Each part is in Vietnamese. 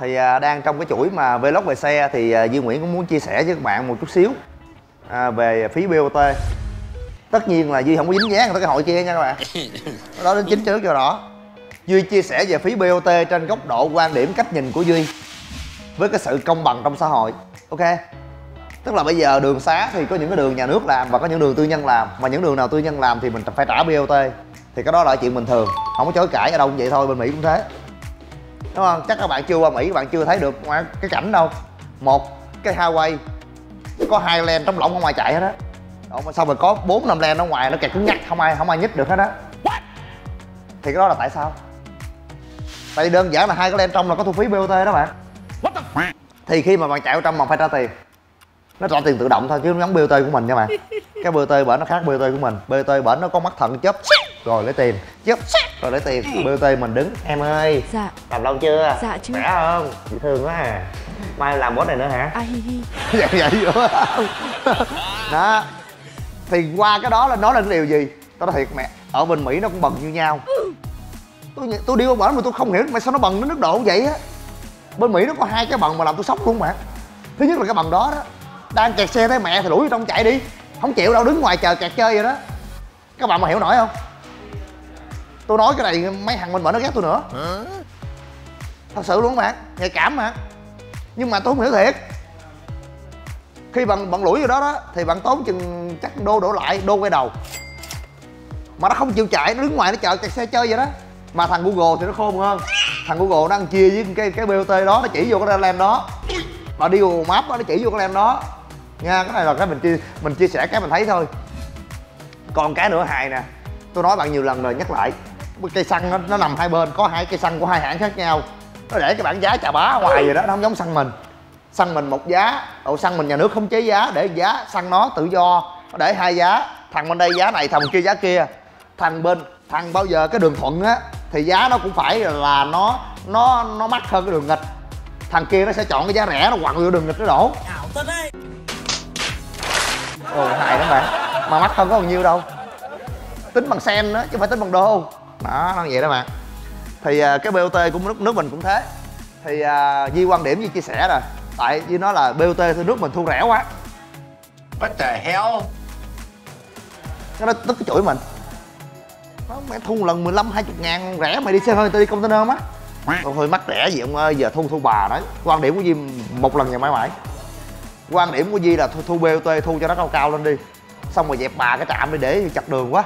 thì à, đang trong cái chuỗi mà vlog về xe thì à, Duy Nguyễn cũng muốn chia sẻ với các bạn một chút xíu à, về phí BOT tất nhiên là Duy không có dính dáng tới cái hội kia nha các bạn. Đó đến chính trước cho rõ Duy chia sẻ về phí BOT trên góc độ quan điểm cách nhìn của Duy với cái sự công bằng trong xã hội. Ok? Tức là bây giờ đường xá thì có những cái đường nhà nước làm và có những đường tư nhân làm. Mà những đường nào tư nhân làm thì mình phải trả BOT thì cái đó là chuyện bình thường. Không có chối cãi ở đâu cũng vậy thôi bên Mỹ cũng thế đúng không? Chắc các bạn chưa qua Mỹ các bạn chưa thấy được cái cảnh đâu. Một cái highway. Có hai lane trống lỏng không ai chạy hết á. Mà xong rồi có bốn năm lane ở ngoài nó kẹt cứng nhắc không ai không ai nhích được hết á. Thì cái đó là tại sao? Tại vì đơn giản là hai cái lane trong là có thu phí BOT đó bạn. Thì khi mà bạn chạy ở trong bạn phải trả tiền. Nó trả tiền tự động thôi chứ không giống BOT của mình nha bạn. Cái BOT bển nó khác BOT của mình. BOT bển nó có mắt thần chớp rồi lấy tiền. Chớp rồi lấy tiền BOT mình đứng. Em ơi. Dạ. Làm lâu chưa? Dạ chưa. khỏe không? Dễ thương quá à. Mai làm boss này nữa hả? A hi hi. Vậy vậy đúng không? Đó. Thì qua cái đó là nói lên cái điều gì? Tao nói thiệt mẹ ở bên mỹ nó cũng bần như nhau. Tôi nh- tôi đi qua bển mà tôi không hiểu mày sao nó bần đến nước độ vậy á. Bên mỹ nó có hai cái bần mà làm tôi sốc luôn mà. Thứ nhất là cái bần đó đó đang kẹt xe thấy mẹ thì đuổi vô trong chạy đi. Không chịu đâu đứng ngoài chờ kẹt chơi vậy đó. Các bạn mà hiểu nổi không tôi nói cái này mấy thằng bên bển nó ghét tôi nữa. Thật sự luôn bạn nhạy cảm mà. Nhưng mà tôi không hiểu thiệt. Khi bạn bạn lủi vô đó đó thì bạn tốn chừng chắc đô đổ lại đô quay đầu. Mà nó không chịu chạy nó đứng ngoài nó chờ kẹt xe chơi vậy đó. Mà thằng google thì nó khôn hơn. Thằng google nó ăn chia với cái cái bot đó nó chỉ vô cái lane đó. Mà đi google maps đó, nó chỉ vô cái lane đó. Nha cái này là cái mình chia mình chia sẻ cái mình thấy thôi. Còn cái nữa hài nè. Tôi nói bạn nhiều lần rồi nhắc lại cây xăng nó, nó nằm hai bên có hai cây xăng của hai hãng khác nhau. Nó để cái bảng giá chà bá ở ngoài vậy đó nó không giống xăng mình. Xăng mình một giá ồ xăng mình nhà nước không chế giá để giá xăng nó tự do. Nó để hai giá thằng bên đây giá này thằng kia giá kia. Thằng bên thằng bao giờ cái đường thuận á thì giá nó cũng phải là nó nó nó mắc hơn cái đường nghịch. Thằng kia nó sẽ chọn cái giá rẻ nó quằn vô đường nghịch nó đổ. Ồ hài lắm bạn. Mà mắc hơn có bao nhiêu đâu. Tính bằng sen đó chứ không phải tính bằng đô đó nó vậy đó bạn thì à, cái bot của nước nước mình cũng thế. Thì à, di quan điểm như chia sẻ rồi tại di nói là bot thì nước mình thu rẻ quá. What the hell? cái đó tức cái chuỗi mình. Nó mẹ thu lần 15 20 ngàn rẻ mày đi xe hơi tao đi container mắt Ôi thôi mắc rẻ gì ông ơi giờ thu thu bà đấy. Quan điểm của Di một lần nhà mãi mãi. Quan điểm của Di là thu, thu BOT thu cho nó cao cao lên đi. Xong rồi dẹp bà cái trạm đi để chặt đường quá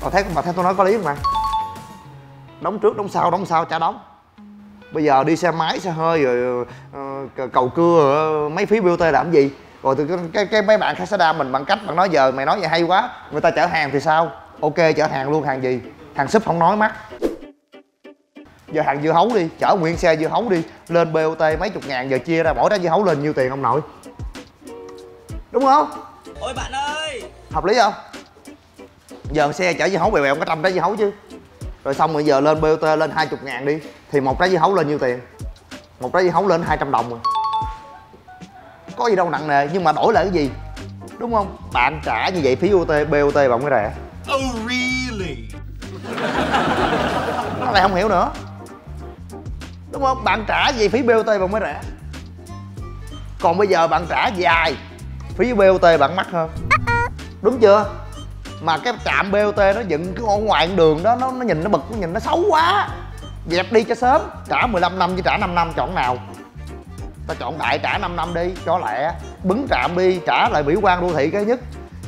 còn thấy mà theo tôi nói có lý không bạn đóng trước đóng sau đóng sau trả đóng. Bây giờ đi xe máy xe hơi rồi ờ, cầu cưa rồi, mấy phí BOT làm gì? Rồi từ cái, cái, mấy bạn khách xe đa mình bằng cách bạn nói giờ mày nói vậy hay quá người ta chở hàng thì sao? Ok chở hàng luôn hàng gì? Hàng súp không nói mắc. Giờ hàng dưa hấu đi chở nguyên xe dưa hấu đi lên bot mấy chục ngàn giờ chia ra mỗi trái dưa hấu lên nhiêu tiền ông nội? Đúng không? Ôi bạn ơi! Hợp lý không giờ xe chở dưa hấu bèo bèo có trăm trái dưa hấu chứ. Rồi xong rồi giờ lên bot lên hai chục ngàn đi thì một trái dưa hấu lên nhiêu tiền? Một trái dưa hấu lên 200 đồng rồi có gì đâu nặng nề nhưng mà đổi lại cái gì? Đúng không? Bạn trả như vậy phí ot bot bạn mới rẻ. Oh, really? nó lại không hiểu nữa. Đúng không? Bạn trả gì phí bot bạn mới rẻ. Còn bây giờ bạn trả dài phí bot bạn mắc hơn. Đúng chưa mà cái trạm bot nó dựng cứ ở ngoài con đường đó, nó nó nhìn nó bực, nó nhìn nó xấu quá. Dẹp đi cho sớm, trả 15 năm chứ trả 5 năm, chọn nào? Ta chọn đại trả 5 năm đi, cho lẹ. Bứng trạm đi trả lại mỹ quan đô thị cái nhất.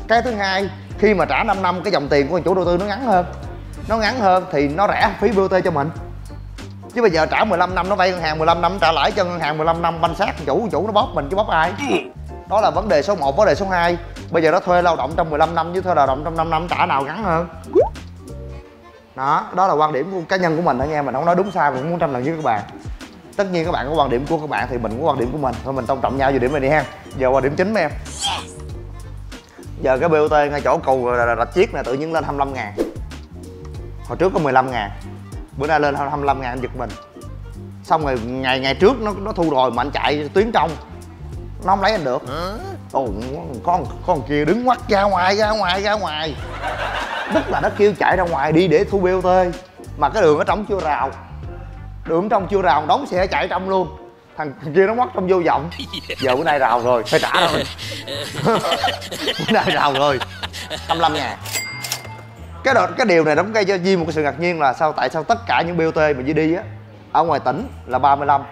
Cái thứ hai, khi mà trả 5 năm, cái dòng tiền của chủ đầu tư nó ngắn hơn. Nó ngắn hơn thì nó rẻ phí BOT cho mình. Chứ bây giờ trả 15 năm, nó vay ngân hàng 15 năm, trả lãi cho ngân hàng 15 năm, banh sát chủ chủ nó bóp mình chứ bóp ai. Đó là vấn đề số 1 vấn đề số 2 bây giờ nó thuê lao động trong 15 năm chứ thuê lao động trong 5 năm trả nào ngắn hơn. Đó đó là quan điểm của cá nhân của mình đó nghe mình không nói đúng sai, mình cũng muốn tranh luận với các bạn. Tất nhiên các bạn có quan điểm của các bạn thì mình có quan điểm của mình. Thôi mình tôn trọng nhau về điểm này đi ha. Giờ qua điểm chính mấy em? Giờ cái BOT ngay chỗ cầu rạch chiếc này tự nhiên lên 25 ngàn. Hồi trước có 15 ngàn, bữa nay lên 25 ngàn anh giật mình. Xong rồi ngày ngày trước nó nó thu rồi mà anh chạy tuyến trong, nó không lấy anh được ồ con con kia đứng ngoắt ra ngoài ra ngoài ra ngoài. Tức là nó kêu chạy ra ngoài đi để thu BOT mà cái đường ở trong chưa rào. Đường trong chưa rào, đóng xe chạy trong luôn. Thằng kia nó mất trong vô vọng. Giờ bữa nay rào rồi, phải trả rồi. Bữa nay rào rồi. 25 ngàn. Cái đợt, cái điều này nó cũng gây cho Di một cái sự ngạc nhiên là sao, tại sao tất cả những BOT mà Di đi á, ở ngoài tỉnh là 35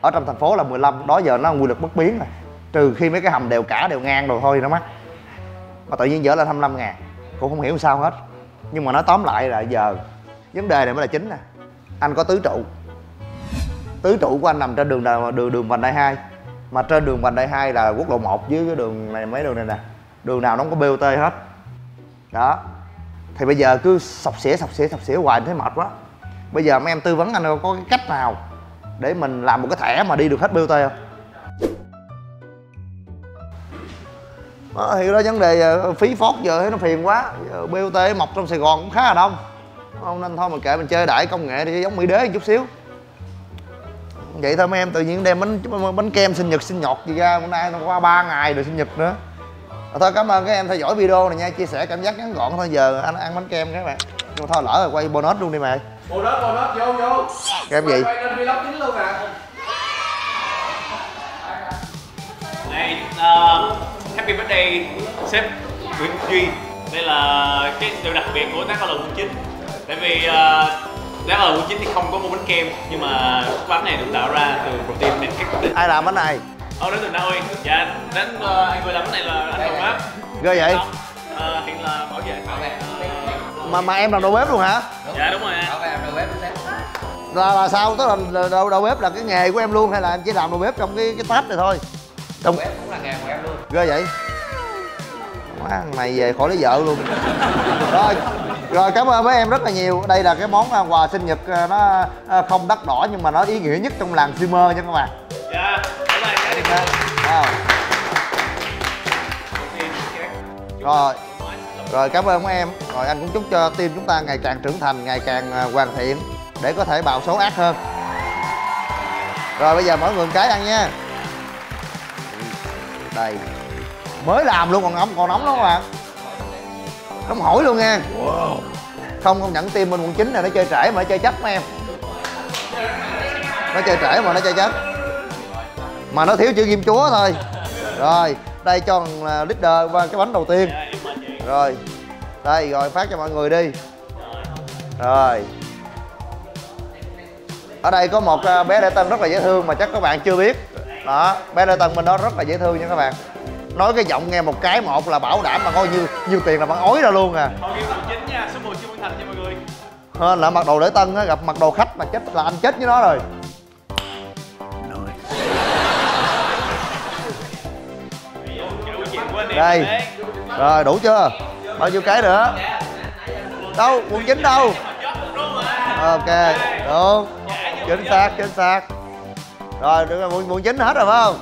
ở trong thành phố là 15 đó giờ nó quy luật bất biến rồi trừ khi mấy cái hầm đều cả đều ngang rồi thôi nó mắc. Mà tự nhiên dở lên 25 ngàn. Cũng không hiểu sao hết. Nhưng mà nói tóm lại là giờ, vấn đề này mới là chính nè. Anh có tứ trụ. Tứ trụ của anh nằm trên đường đường đường vành đai 2 mà trên đường vành đai 2 là quốc lộ 1 với cái đường này, mấy đường này nè. Đường nào nó cũng có BOT hết. Đó. Thì bây giờ cứ sọc xỉa sọc xỉa sọc xỉa hoài thấy mệt quá. Bây giờ mấy em tư vấn anh có cái cách nào để mình làm một cái thẻ mà đi được hết BOT không? Đó, thì đó vấn đề ờ, phí phót giờ thấy nó phiền quá. Giờ BOT mọc trong Sài Gòn cũng khá là đông. Không nên thôi mình kệ mình chơi đại công nghệ thì giống mỹ đế một chút xíu. Vậy thôi mấy em tự nhiên đem bánh bánh kem sinh nhật sinh nhọt gì ra. Hôm nay nó qua 3 ngày rồi sinh nhật nữa. À, thôi cảm ơn các em theo dõi video này nha. Chia sẻ cảm giác ngắn gọn thôi. Giờ anh ăn bánh kem các bạn. Nhưng mà thôi lỡ rồi quay bonus luôn đi mày. Bonus bonus vô vô. Kem gì? Quay lên vlog chính luôn à Đây, uh, happy birthday sếp Nguyễn Duy. Đây là cái điều đặc biệt của tác lầu quận 9 Tại vì uh, tác lầu quận 9 thì không có mua bánh kem Nhưng mà bánh này được tạo ra từ protein đến các protein ai làm bánh này? Ờ, đến từ Na Uy Dạ, đến uh, anh vừa làm bánh này là anh Hồng Áp ghê vậy? Uh, Hiện là bảo vệ. Bảo vệ. Mà mà em làm đầu bếp luôn hả? Dạ đúng rồi ạ là là sao? Tức là đầu, đầu bếp là cái nghề của em luôn hay là em chỉ làm đầu bếp trong cái cái tách này thôi trong bếp cũng là nghề của em luôn. Ghê vậy? Má này về khỏi lấy vợ luôn. Rồi rồi cảm ơn mấy em rất là nhiều. Đây là cái món à, quà sinh nhật à, nó à, không đắt đỏ nhưng mà nó ý nghĩa nhất trong làng streamer nha các bạn. Dạ, cảm ơn anh. Wow. rồi. Rồi. Cảm ơn mấy em. Rồi anh cũng chúc cho team chúng ta ngày càng trưởng thành ngày càng hoàn thiện để có thể bào số ác hơn. Rồi bây giờ mỗi người một cái ăn nha đây mới làm luôn còn nóng còn nóng đó các bạn nóng hổi luôn nha. Không công nhận team bên quận chín này nó chơi trễ mà nó chơi chắc mấy em. Nó chơi trễ mà nó chơi chắc mà nó thiếu chữ ghim chúa thôi. Rồi đây cho thằng, à, leader qua cái bánh đầu tiên. Rồi đây rồi phát cho mọi người đi. Rồi. Ở đây có một à, bé lễ tân rất là dễ thương mà chắc các bạn chưa biết đó bé lễ tân bên đó rất là dễ thương nha các bạn. Nói cái giọng nghe một cái một là bảo đảm mà coi như nhiêu tiền là bạn ói ra luôn à. Hội game quận 9 nha, số 10 Trương Văn Thành nha mọi người. Hơn là mặc đồ lễ tân á gặp mặc đồ khách mà chết là anh chết với nó rồi. Đây. Rồi đủ chưa? Bao nhiêu cái nữa? Đâu quần chính đâu? Ok đúng. Chính xác chính xác rồi được rồi quần, quần chính hết rồi phải không?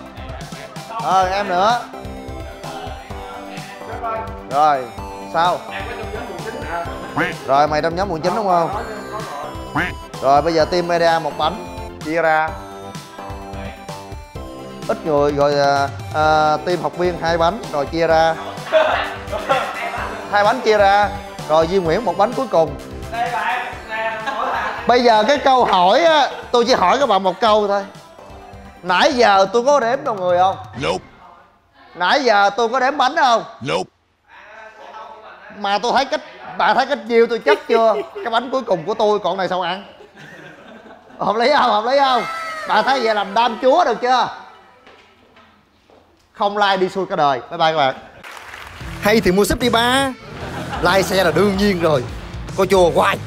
Rồi em nữa. Rồi sao? Rồi mày trong nhóm quần chính đúng không? Rồi bây giờ team media một bánh chia ra. Ít người rồi à, à, team học viên hai bánh rồi chia ra. Hai bánh chia ra. Rồi Duy Nguyễn một bánh cuối cùng. Bây giờ cái câu hỏi á tôi chỉ hỏi các bạn một câu thôi nãy giờ tôi có đếm đầu người không? Nope. nãy giờ tôi có đếm bánh không? Nope. mà tôi thấy cách bạn thấy cách chiêu tôi chắc chưa? Cái bánh cuối cùng của tôi còn này sao ăn? Hợp lý không? Hợp lý không? Bạn thấy vậy làm đam chúa được chưa? Không like đi xuôi cả đời. Bye bye các bạn. Hay thì mua súp đi ba. Like xe là đương nhiên rồi. Coi chùa hoài